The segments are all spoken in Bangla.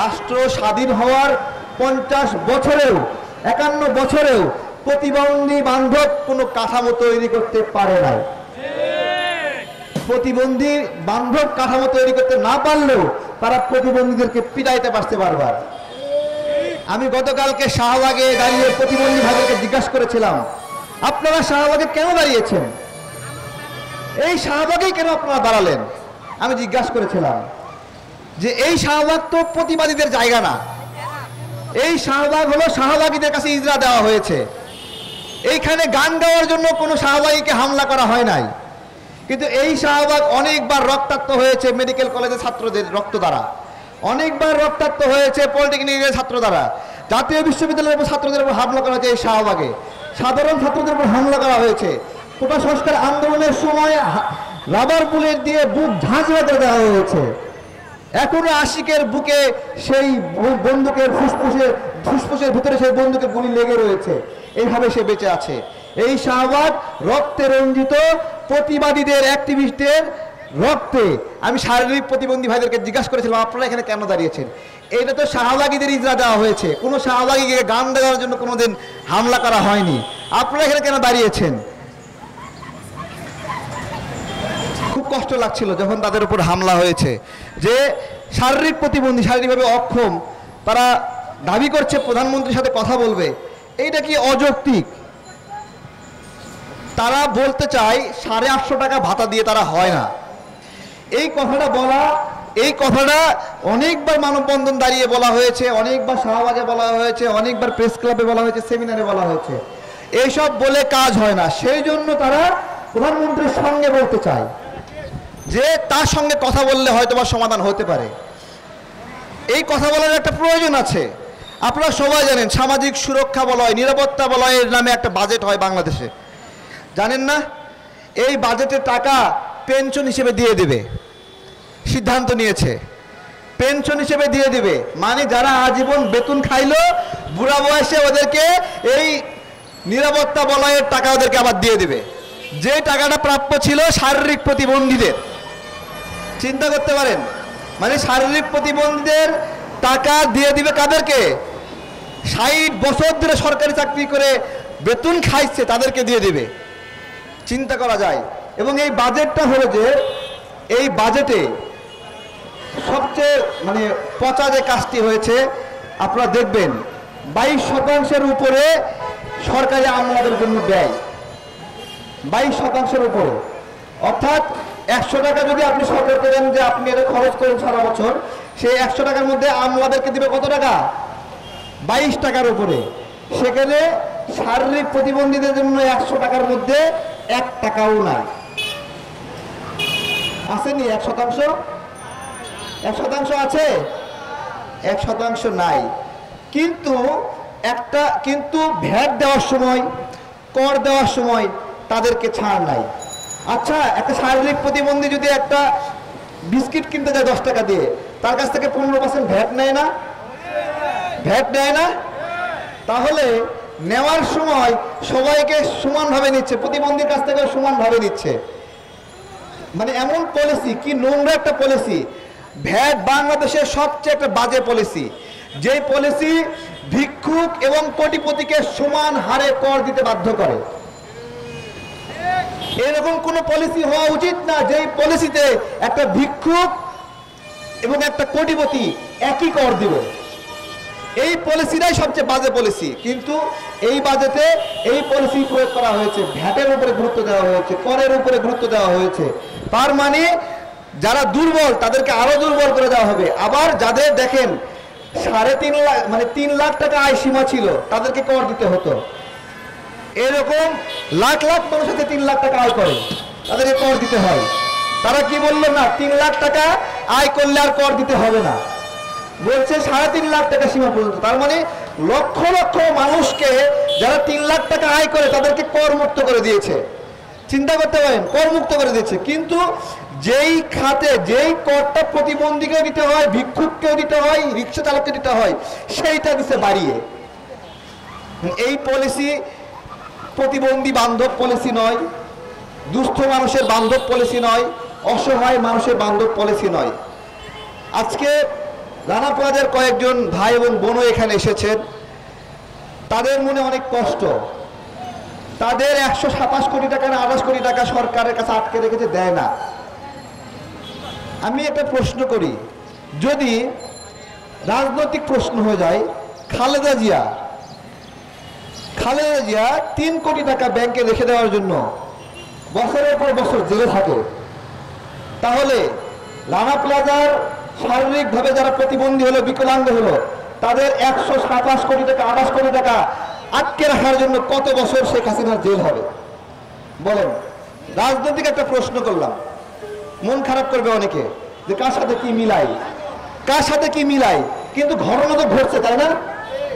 রাষ্ট্র স্বাধীন হওয়ার পঞ্চাশ বছরেও, একান্ন বছরেও প্রতিবন্ধী বান্ধব কোনো কাঠামো তৈরি করতে পারে নাই। প্রতিবন্ধী বান্ধব কাঠামো তৈরি করতে না পারলেও তারা প্রতিবন্ধীদেরকে পিটাইতে পারছে বারবার আমি গতকালকে শাহবাগে দাঁড়িয়ে প্রতিবন্ধী ভাইদেরকে জিজ্ঞাসা করেছিলাম, আপনারা শাহবাগে কেন দাঁড়িয়েছেন? এই শাহবাগেই কেন আপনারা দাঁড়ালেন? আমি জিজ্ঞাসা করেছিলাম যে এই শাহবাগ তো প্রতিবাদীদের জায়গা না। এই শাহবাগ হলো শাহবাগীদের কাছে ইজরা দেওয়া হয়েছে। এইখানে গান গাওয়ার জন্য কোনো শাহবাগীকে হামলা করা হয় নাই। কিন্তু এই শাহবাগ অনেকবার রক্তাক্ত হয়েছে মেডিকেল কলেজের ছাত্রদের রক্ত দ্বারা। অনেকবার রক্তাক্ত হয়েছে পলিটেকনিকের ছাত্র দ্বারা। জাতীয় বিশ্ববিদ্যালয়ের উপর ছাত্রদের উপর হামলা করা হয়েছে এই শাহবাগে। সাধারণ ছাত্রদের উপর হামলা করা হয়েছে। কোটা সংস্কার আন্দোলনের সময় রাবার বুলেট দিয়ে বুক ঝাঁঝরা করে দেওয়া হয়েছে। এখনও আশিকের বুকে সেই বন্দুকের ফুসফুসে ফুসফুসের ভিতরে সেই বন্দুকের গুলি লেগে রয়েছে। এইভাবে সে বেঁচে আছে। এই শাহবাগ রক্তে রঞ্জিত প্রতিবাদীদের অ্যাক্টিভিস্টদের রক্তে। আমি শারীরিক প্রতিবন্ধী ভাইদেরকে জিজ্ঞাসা করেছিলাম, আপনারা এখানে কেন দাঁড়িয়েছেন? এটা তো শাহবাগীদের ইজরা দেওয়া হয়েছে। কোনো শাহবাগীকে গান দেওয়ার জন্য কোনোদিন হামলা করা হয়নি। আপনারা এখানে কেন দাঁড়িয়েছেন? খুব কষ্ট লাগছিল যখন তাদের উপর হামলা হয়েছে। যে শারীরিক প্রতিবন্ধী, শারীরিকভাবে অক্ষম, তারা দাবি করছে প্রধানমন্ত্রীর সাথে কথা বলবে। এইটা কি অযৌক্তিক? তারা বলতে চায় সাড়ে আটশো টাকা ভাতা দিয়ে তারা হয় না। এই কথাটা বলা, এই কথাটা অনেকবার মানববন্ধন দাঁড়িয়ে বলা হয়েছে, অনেকবার শাহবাগে বলা হয়েছে, অনেকবার প্রেস ক্লাবে বলা হয়েছে, সেমিনারে বলা হয়েছে। এইসব বলে কাজ হয় না। সেই জন্য তারা প্রধানমন্ত্রীর সঙ্গে বলতে চায়। যে তার সঙ্গে কথা বললে হয়তো বা সমাধান হতে পারে। এই কথা বলার একটা প্রয়োজন আছে। আপনারা সবাই জানেন, সামাজিক সুরক্ষা বলয়, নিরাপত্তা বলয়ের নামে একটা বাজেট হয় বাংলাদেশে। জানেন না? এই বাজেটের টাকা পেনশন হিসেবে দিয়ে দেবে। সিদ্ধান্ত নিয়েছে। পেনশন হিসেবে দিয়ে দেবে। মানে যারা আজীবন বেতন খাইলো, বুড়া বয়সে ওদেরকে এই নিরাপত্তা বলয়ের টাকা ওদেরকে আবার দিয়ে দেবে। যে টাকাটা প্রাপ্য ছিল শারীরিক প্রতিবন্ধীদের। চিন্তা করতে পারেন। মানে শারীরিক প্রতিবন্ধীদের টাকা দিয়ে দিবে কাদেরকে? ষাট বছর ধরে সরকারি চাকরি করে বেতন খাইছে তাদেরকে দিয়ে দিবে। চিন্তা করা যায়। এবং এই বাজেটটা হলো যে, এই বাজেটে সবচেয়ে মানে পচা যে কাজটি হয়েছে, আপনারা দেখবেন, বাইশ শতাংশের উপরে সরকারি আমলাদের জন্য ব্যয়। বাইশ শতাংশের উপরে। অর্থাৎ একশো টাকা যদি আপনি সরকারকে দেন যে আপনি এটা খরচ করেন সারা বছর, সেই একশো টাকার মধ্যে আমলাদেরকে দিবে কত টাকা? বাইশ টাকার উপরে। সেখানে শারীরিক প্রতিবন্ধীদের জন্য একশো টাকার মধ্যে এক টাকাও নাই। আসেনি? এক শতাংশ? এক শতাংশ আছে? এক শতাংশ নাই। কিন্তু একটা, কিন্তু ভ্যাট দেওয়ার সময়, কর দেওয়ার সময় তাদেরকে ছাড় নাই। আচ্ছা একটা শারীরিক প্রতিবন্ধী যদি একটা বিস্কিট কিনতে যায় দশ টাকা দিয়ে, তার কাছ থেকে পনেরো পার্সেন্ট ভ্যাট নেয় না? ভ্যাট নেয় না? তাহলে নেওয়ার সময় সবাইকে সমানভাবে নিচ্ছে, প্রতিবন্ধীর কাছ থেকে সমানভাবে নিচ্ছে। মানে এমন পলিসি কি নোংরা একটা পলিসি ভ্যাট বাংলাদেশের সবচেয়ে একটা বাজে পলিসি যেই পলিসি ভিক্ষুক এবং কোটিপতিকে সমান হারে কর দিতে বাধ্য করে। এরকম কোন পলিসি হওয়া উচিত না, যেই পলিসিতে একটা ভিক্ষুক এবং একটা কোটিপতি একই কর দিবে। এই পলিসিটাই সবচেয়ে বাজে পলিসি কিন্তু এই বাজেটে এই পলিসি প্রয়োগ করা হয়েছে, ভ্যাটের উপরে গুরুত্ব দেওয়া হয়েছে, করের উপরে গুরুত্ব দেওয়া হয়েছে। তার মানে যারা দুর্বল, তাদেরকে আরও দুর্বল করে দেওয়া হবে। আবার যাদের দেখেন, সাড়ে তিন লাখ মানে তিন লাখ টাকা আয় সীমা ছিল, তাদেরকে কর দিতে হতো। এরকম লাখ লাখ মানুষ আছে তিন লাখ টাকা আয় করে। তাদেরকে কর দিতে হয়। তারা কি বলল? না, তিন লাখ টাকা আয় করলে আর কর দিতে হবে না। বলছে সাড়ে তিন লাখ টাকা সীমা পর্যন্ত তার মানে লক্ষ লক্ষ মানুষকে যারা তিন লাখ টাকা আয় করে, তাদেরকে কর মুক্ত করে দিয়েছে। চিন্তা করতে পারেন কর মুক্ত করে দিয়েছে। কিন্তু যেই খাতে, যেই করটা প্রতিবন্ধীকেও দিতে হয়, ভিক্ষুককেও দিতে হয়, রিক্সা চালককে দিতে হয়, সেইটা দিছে বাড়িয়ে। এই পলিসি প্রতিবন্ধী বান্ধব পলিসি নয়, দুস্থ মানুষের বান্ধব পলিসি নয়, অসহায় মানুষের বান্ধব পলিসি নয়। আজকে রানা প্লাজার কয়েকজন ভাই এবং বোনও এখানে এসেছেন। তাদের মনে অনেক কষ্ট। তাদের একশো সাতাশ কোটি টাকা না আঠাশ কোটি টাকা সরকারের কাছে আটকে রেখেছে, দেয় না। আমি একটা প্রশ্ন করি, যদি রাজনৈতিক প্রশ্ন হয়ে যায়, খালেদা জিয়া খালেদা জিয়া তিন কোটি টাকা ব্যাংকে রেখে দেওয়ার জন্য বছরের পর বছর জেলে থাকে। তাহলে রানা প্লাজার শারীরিকভাবে যারা প্রতিবন্ধী হলো, বিকলাঙ্গ হলো, তাদের একশো সাতাশ কোটি টাকা, আঠাশ কোটি টাকা আটকে রাখার জন্য কত বছর শেখ হাসিনার জেল হবে? বলেন, রাজনৈতিক একটা প্রশ্ন করলাম। মন খারাপ করবে অনেকে যে কার সাথে কি মিলাই? কার সাথে কি মিলাই? কিন্তু ঘটনা তো ঘটছে, তাই না?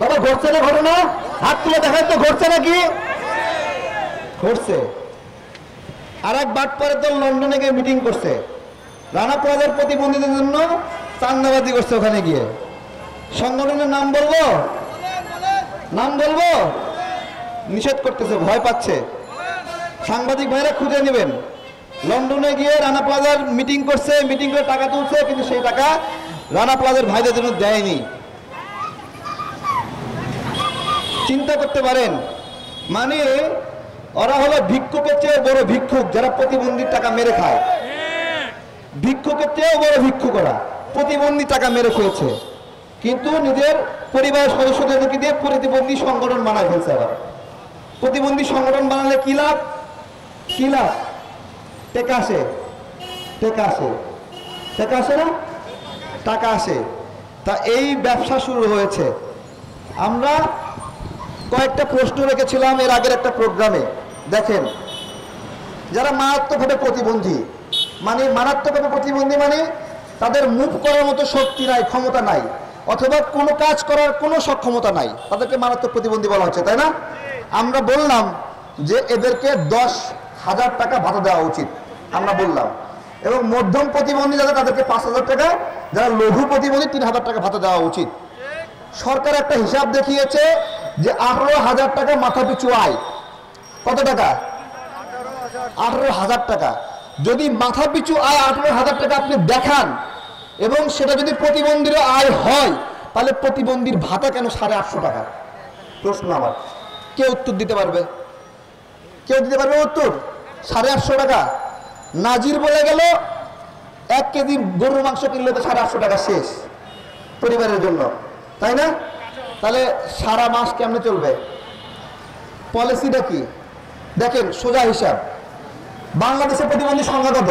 বাবা, ঘটছে না ঘটনা? হাত তুলে দেখায় তো, ঘটছে নাকি? ঘটছে। আর এক পরে তো লন্ডনে গিয়ে মিটিং করছে। রানা প্লাজার প্রতিবন্ধীদের জন্য চান্দাবাজি করছে ওখানে গিয়ে। সংগঠনের নাম বলব? নাম বলব? নিষেধ করতেছে, ভয় পাচ্ছে। সাংবাদিক ভাইরা খুঁজে নেবেন। লন্ডনে গিয়ে রানা প্লাজার মিটিং করছে মিটিং করে টাকা তুলছে, কিন্তু সেই টাকা রানা প্লাজার ভাইদের জন্য দেয়নি। চিন্তা করতে পারেন। মানে ওরা হলো ভিক্ষুকের চেয়ে বড় ভিক্ষুক, যারা প্রতিবন্ধীর টাকা মেরে খায়। ভিক্ষুকের চেয়েও বড় ভিক্ষুক ওরা প্রতিবন্ধী টাকা মেরে খেয়েছে। কিন্তু নিজের পরিবারের সদস্যদেরকে দিয়ে প্রতিবন্ধী সংগঠন বানায় ফেলছে আবার প্রতিবন্ধী সংগঠন বানালে কি লাভ? কি লাভ? টেকা আসে। টেকা আসে। টেকা আসে না? টাকা আসে। তা এই ব্যবসা শুরু হয়েছে। আমরা কয়েকটা প্রশ্ন রেখেছিলাম এর আগের একটা প্রোগ্রামে। দেখেন, যারা মারাত্মকভাবে প্রতিবন্ধী মানে মারাত্মকভাবে প্রতিবন্ধী মানে তাদের মুভ করার মতো শক্তি নাই, ক্ষমতা নাই, অথবা কোনো কাজ করার কোনো সক্ষমতা নাই, তাদেরকে মারাত্মক প্রতিবন্ধী বলা হচ্ছে, তাই না? আমরা বললাম যে এদেরকে দশ হাজার টাকা ভাতা দেওয়া উচিত, আমরা বললাম। এবং মধ্যম প্রতিবন্ধী যারা, তাদেরকে পাঁচ হাজার টাকা, যারা লঘু প্রতিবন্ধী, তিন হাজার টাকা ভাতা দেওয়া উচিত। সরকার একটা হিসাব দেখিয়েছে যে আঠারো হাজার টাকা মাথা পিছু আয়। কত টাকা? আঠারো হাজার টাকা। যদি মাথা পিছু আয় আঠারো হাজার টাকা আপনি দেখান, এবং সেটা যদি প্রতিবন্ধীর আয় হয়, তাহলে প্রতিবন্ধীর ভাতা কেন সাড়ে আটশো টাকা? প্রশ্ন আমার। কে উত্তর দিতে পারবে? কেউ দিতে পারবে উত্তর? সাড়ে আটশো টাকা। নাজির বলে গেল, এক কেজি গরুর মাংস কিনলে তো সাড়ে আটশো টাকা শেষ পরিবারের জন্য। তাই না? তাহলে সারা মাস কেমনে চলবে? পলিসিটা কি? দেখেন, সোজা হিসাব। বাংলাদেশের প্রতিবন্ধী সংখ্যা কত?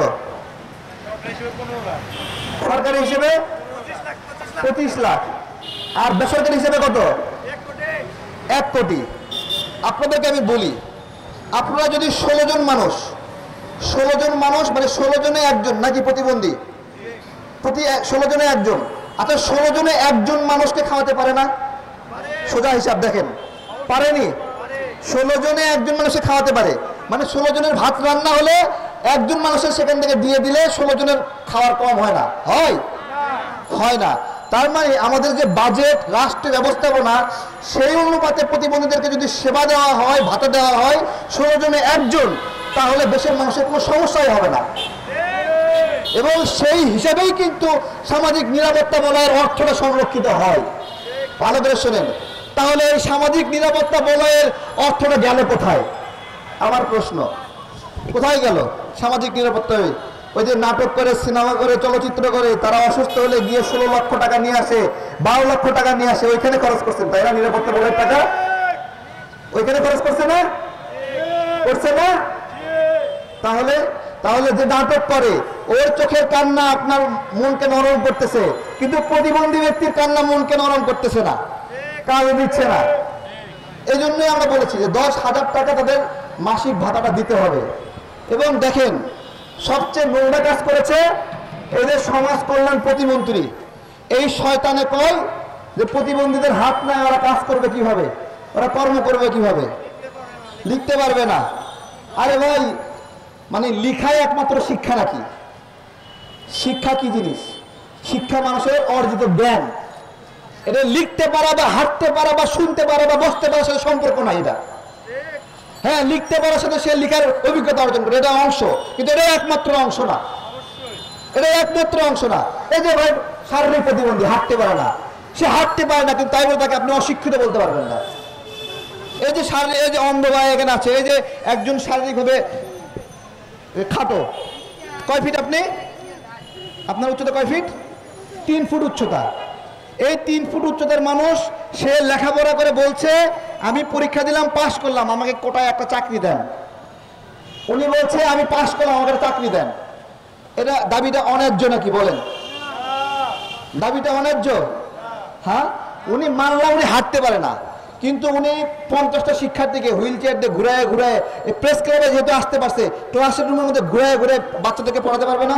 সরকারি হিসেবে পঁচিশ লাখ। আর বেসরকারি হিসেবে কত? এক কোটি। আপনাদেরকে আমি বলি, আপনারা যদি ষোলো জন মানুষ, ষোলো জন মানুষ মানে ষোলো জনে একজন, নাকি প্রতিবন্ধী? প্রতি ষোলো জনে একজন। আচ্ছা ষোলো জনে একজন মানুষকে খাওয়াতে পারে না? সোজা হিসাব দেখেন। পারেনি। ষোলো জনে একজন মানুষে খাওয়াতে পারে। মানে ষোলো জনের ভাত রান্না হলে একজন মানুষের সেখান থেকে দিয়ে দিলে ষোলো জনের খাওয়ার কম হয় না। হয়? হয় না। তার মানে আমাদের যে বাজেট রাষ্ট্র ব্যবস্থাপনা, সেই অনুপাতে প্রতিবন্ধীদেরকে যদি সেবা দেওয়া হয়, ভাতা দেওয়া হয়, ষোলো জনে একজন, তাহলে দেশের মানুষের কোনো সমস্যাই হবে না। এবং সেই হিসাবেই কিন্তু সামাজিক নিরাপত্তা বলয়ের অর্থটা সংরক্ষিত হয়। ভালো করে শোনেন। তাহলে এই সামাজিক নিরাপত্তা বলয়ের অর্থটা গেল কোথায়? আমার প্রশ্ন, কোথায় গেল সামাজিক নিরাপত্তা? ওই যে নাটক করে, সিনেমা করে, চলচ্চিত্র করে, তারা অসুস্থ হলে গিয়ে ষোলো লক্ষ টাকা নিয়ে আসে, বারো লক্ষ টাকা নিয়ে আসে, ওইখানে খরচ করছেন তাই না নিরাপত্তা বলয়ের টাকা? ওইখানে খরচ করছে না? করছে না? তাহলে তাহলে যে নাটক করে, ওর চোখের কান্না আপনার মনকে নরম করতেছে, কিন্তু প্রতিবন্ধী ব্যক্তির কান্না মনকে নরম করতেছে না। কাজে দিচ্ছে না। এই জন্যই আমরা বলেছি যে দশ হাজার টাকা তাদের মাসিক ভাতাটা দিতে হবে। এবং দেখেন, সবচেয়ে নোংরা কাজ করেছে এদের সমাজ কল্যাণ প্রতিমন্ত্রী। এই শয়তানে কয় যে প্রতিবন্ধীদের হাত নাই ওরা কাজ করবে কীভাবে? ওরা কর্ম করবে কীভাবে? লিখতে পারবে না। আরে ভাই মানে লিখাই একমাত্র শিক্ষা নাকি? শিক্ষা কি জিনিস? শিক্ষা মানুষের অর্জিত জ্ঞান। এটা লিখতে পারা বা হাঁটতে পারা বা শুনতে পারা বা বসতে পারার সাথে সম্পর্ক নাই এটা। হ্যাঁ লিখতে পারার সাথে সে লিখার অভিজ্ঞতা অর্জন করে, এটা অংশ। কিন্তু এটা একমাত্র অংশ না। এটা একমাত্র অংশ না। এই যে ভাই, শারীরিক প্রতিবন্ধী, হাঁটতে পারে না। সে হাঁটতে পারে না, কিন্তু তাই বলে তাকে আপনি অশিক্ষিত বলতে পারবেন না। এই যে শারীরিক, এই যে অন্ধ ভাই এখানে আছে, এই যে একজন শারীরিকভাবে খাটো। কয় ফিট আপনি? আপনার উচ্চতা কয় ফিট? তিন ফুট উচ্চতা। এই তিন ফুট উচ্চতার মানুষ, সে লেখাপড়া করে বলছে, আমি পরীক্ষা দিলাম, পাশ করলাম, আমাকে কোটায় একটা চাকরি দেন। উনি বলছে, আমি পাশ করলাম, আমাকে চাকরি দেন। এটা দাবিটা অন্যায্য নাকি বলেন? দাবিটা অন্যায্য? হ্যাঁ? উনি মানলাম, উনি হাঁটতে পারে না। কিন্তু উনি পঞ্চাশটা শিক্ষার্থীকে হুইল চেয়ার দিয়ে ঘুরায় ঘুরায় প্রেস ক্লাবে যেহেতু আসতে পারছে, ক্লাসের রুমের মধ্যে ঘুরায় ঘুরে বাচ্চাদেরকে পড়াতে পারবে না?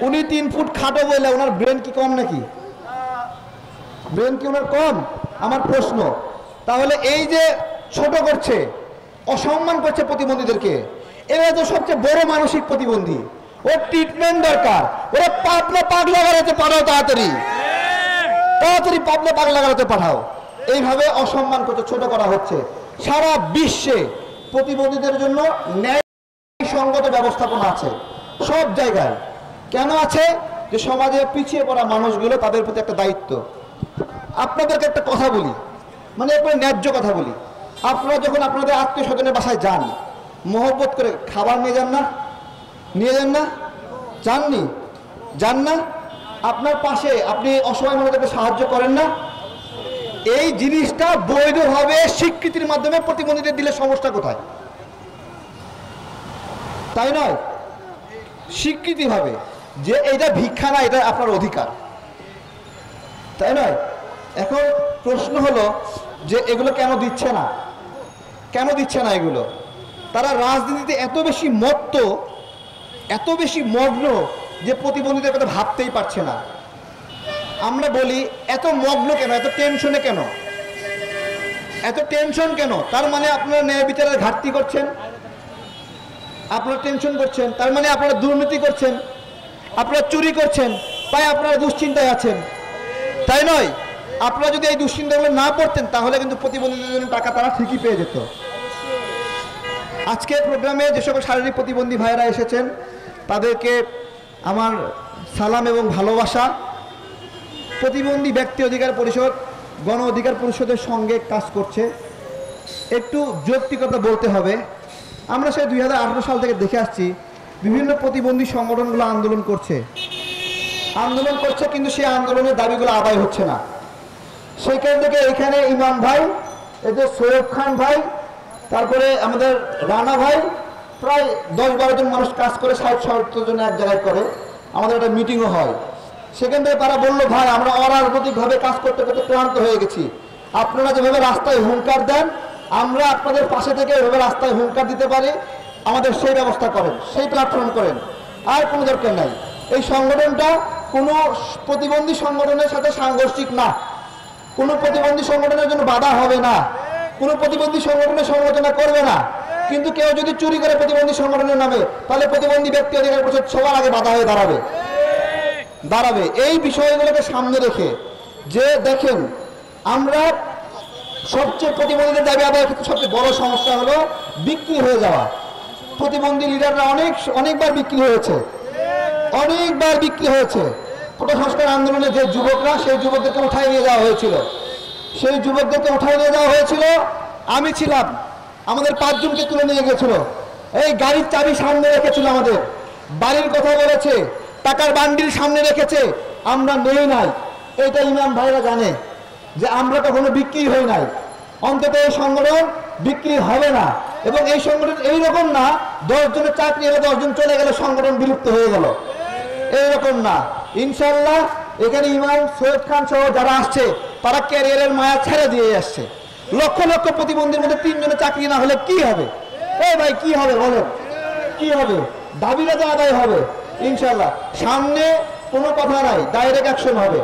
উনি তিন ফুট খাটো বলে ওনার ব্রেন কি কম নাকি? ব্রেন কি ওনার কম, আমার প্রশ্ন। তাহলে এই যে ছোট করছে, অসম্মান করছে প্রতিবন্ধীদেরকে, এরা তো সবচেয়ে বড় মানসিক প্রতিবন্ধী। ওর ট্রিটমেন্ট দরকার। ওরা পাবনা পাগ গাড়াতে পাঠাও তাড়াতাড়ি। তাড়াতাড়ি পাবনা পাগ গাড়াতে পাঠাও। এইভাবে অসম্মান করছে, ছোট করা হচ্ছে। সারা বিশ্বে প্রতিবন্ধীদের জন্য ন্যায় সঙ্গত ব্যবস্থাপনা আছে। সব জায়গায়। কেন আছে? যে সমাজে পিছিয়ে পড়া মানুষগুলো তাদের প্রতি একটা দায়িত্ব। আপনাদেরকে একটা কথা বলি। মানে একবার ন্যায্য কথা বলি। আপনারা যখন আপনাদের আত্মীয় স্বজনের বাসায় যান, মহব্বত করে খাবার নিয়ে যান না? নিয়ে যান না? যাননি? যান না? আপনার পাশে আপনি অসহায় মানুষদেরকে সাহায্য করেন না? এই জিনিসটা বৈধভাবে স্বীকৃতির মাধ্যমে প্রতিবন্ধীদের দিলে সমস্যা কোথায়? তাই নয়। স্বীকৃতি হবে যে এটা ভিক্ষা না, এটা আপনার অধিকার। তাই নয়? এখন প্রশ্ন হলো যে এগুলো কেন দিচ্ছে না? কেন দিচ্ছে না এগুলো? তারা রাজনীতিতে এত বেশি মত্ত, এত বেশি মগ্ন যে প্রতিবন্ধীদের কথা ভাবতেই পারছে না। আমরা বলি, এত মগ্ন কেন? এত টেনশনে কেন? এত টেনশন কেন? তার মানে আপনারা ন্যায় বিচারের ঘাটতি করছেন। আপনারা টেনশন করছেন। তার মানে আপনারা দুর্নীতি করছেন। আপনারা চুরি করছেন। তাই আপনারা দুশ্চিন্তায় আছেন। তাই নয়। আপনারা যদি এই দুশ্চিন্তাগুলো না পড়তেন, তাহলে কিন্তু প্রতিবন্ধীদের জন্য টাকা তারা ঠিকই পেয়ে যেত। আজকের প্রোগ্রামে যে সকল শারীরিক প্রতিবন্ধী ভাইয়েরা এসেছেন, তাদেরকে আমার সালাম এবং ভালোবাসা। প্রতিবন্ধী ব্যক্তি অধিকার পরিষদ, গণ অধিকার পরিষদের সঙ্গে কাজ করছে। একটু যৌক্তিকতা বলতে হবে, আমরা সেই দুই হাজার আঠেরো সাল থেকে দেখে আসছি, বিভিন্ন প্রতিবন্ধী সংগঠনগুলো আন্দোলন করছে। আন্দোলন করছে, কিন্তু সেই আন্দোলনের দাবিগুলো আদায় হচ্ছে না। সেইখান থেকে এখানে ইমাম ভাই এদের সৈয়দ খান ভাই, তারপরে আমাদের রানা ভাই, প্রায় দশ বারো জন মানুষ কাজ করে, ষাট সত্তর জন এক জায়গায় করে। আমাদের একটা মিটিংও হয়। সেখান থেকে তারা বলল, ভাই, আমরা অরাজনৈতিকভাবে কাজ করতে করতে ক্লান্ত হয়ে গেছি। আপনারা যেভাবে রাস্তায় হুঙ্কার দেন, আমরা আপনাদের পাশে থেকে এভাবে রাস্তায় হুঙ্কার দিতে পারি। আমাদের সেই ব্যবস্থা করেন, সেই প্ল্যাটফর্ম করেন। আর কোনো দরকার নাই। এই সংগঠনটা কোনো প্রতিবন্ধী সংগঠনের সাথে সাংঘর্ষিক না। কোনো প্রতিবন্ধী সংগঠনের জন্য বাধা হবে না। কোনো প্রতিবন্ধী সংগঠনের সমালোচনা করবে না। কিন্তু কেউ যদি চুরি করে প্রতিবন্ধী সংগঠনের নামে, তাহলে প্রতিবন্ধী ব্যক্তি অধিকার পরিষদ সবার আগে বাধা হয়ে দাঁড়াবে। দাঁড়াবে। এই বিষয়গুলোকে সামনে রেখে যে দেখেন, আমরা সবচেয়ে প্রতিবন্ধীদের দাবি ক্ষেত্রে সবচেয়ে বড় সমস্যা হলো বিক্রি হয়ে যাওয়া। প্রতিবন্ধী লিডাররা অনেক, অনেকবার বিক্রি হয়েছে। অনেকবার বিক্রি হয়েছে। কোটা সংস্কার আন্দোলনে যে যুবকরা, সেই যুবকদেরকে উঠাই নিয়ে যাওয়া হয়েছিল। সেই যুবকদেরকে উঠাই নিয়ে যাওয়া হয়েছিল। আমি ছিলাম, আমাদের পাঁচজনকে তুলে নিয়ে গেছিল। এই গাড়ির চাবি সামনে রেখেছিল আমাদের। বাড়ির কথা বলেছে, টাকার বান্ডিল সামনে রেখেছে। আমরা নেই নাই। এটা ইমাম ভাইরা জানে যে আমরা কখনো বিক্রি হই নাই। অন্তত এই সংগঠন বিক্রি হবে না। এবং এই সংগঠন এইরকম না দশ জনের চাকরি হলে দশজন চলে গেলে সংগঠন বিলুপ্ত হয়ে গেল। এইরকম না। ইনশাল্লাহ এখানে ইমাম সৈয়দ খান সহ যারা আসছে, তারা ক্যারিয়ারের মায়া ছেড়ে দিয়ে আসছে। লক্ষ লক্ষ প্রতিবন্ধীর মধ্যে তিনজনের চাকরি না হলে কি হবে? এই ভাই, কি হবে বলো কি হবে? দাবিটা তো আদায় হবে ইনশাল্লাহ সামনে কোনো কথা নাই ডাইরেক্ট অ্যাকশন হবে।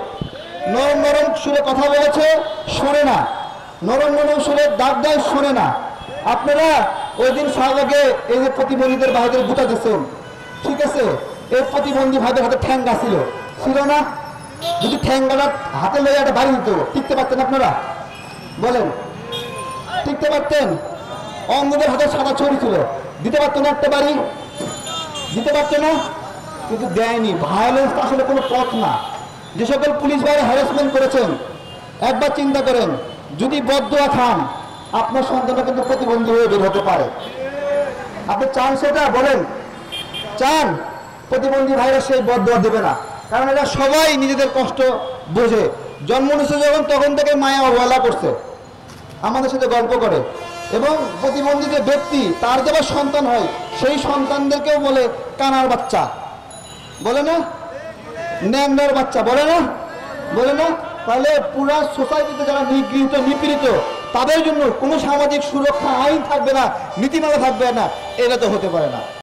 নরম নরম সুরে কথা বলেছে, শোনে না। নরম নরম সুরে দাগ দেয়, শোনে না। আপনারা ওই দিন শাহবাগে এই যে প্রতিবন্ধীদের গুটা দিচ্ছেন ঠিক আছে? এই প্রতিবন্ধী ভাইদের হাতে ঠ্যাঙ্গা ছিল। ছিল না? যদি ঠ্যাঙ্গাটা হাতে লয়ে একটা বাড়ি দিত টিকতে পারতেন আপনারা? বলেন। টিকতে পারতেন? অঙ্গদের হাতে সাদা ছড়ি ছিল। দিতে পারতো না একটা বাড়ি? দিতে পারতো না? কিন্তু দেয়নি। ভায়োলেন্স আসলে কোনো পথ না। যে সকল পুলিশ বাইরে হ্যারাসমেন্ট করেছেন, একবার চিন্তা করেন, যদি বদুয়া খান, আপনার সন্তানটা কিন্তু প্রতিবন্ধী হয়ে বের হতে পারে। আপনি চান সেটা? বলেন। চান? প্রতিবন্ধী ভাইরাস সেই বদুয়া দেবে না। কারণ এরা সবাই নিজেদের কষ্ট বোঝে। জন্ম নিচ্ছে যখন, তখন থেকে মায়া অবহেলা করছে। আমাদের সাথে গল্প করে। এবং প্রতিবন্ধী যে ব্যক্তি, তার যে সন্তান হয়, সেই সন্তানদেরকেও বলে, কানার বাচ্চা। বলে না? ন্যাংনার বাচ্চা। বলে না? বলে না? তাহলে পুরা সোসাইটিতে যারা নিগৃহীত, নিপীড়িত, তাদের জন্য কোনো সামাজিক সুরক্ষা আইন থাকবে না, নীতিমালা থাকবে না। এটা তো হতে পারে না।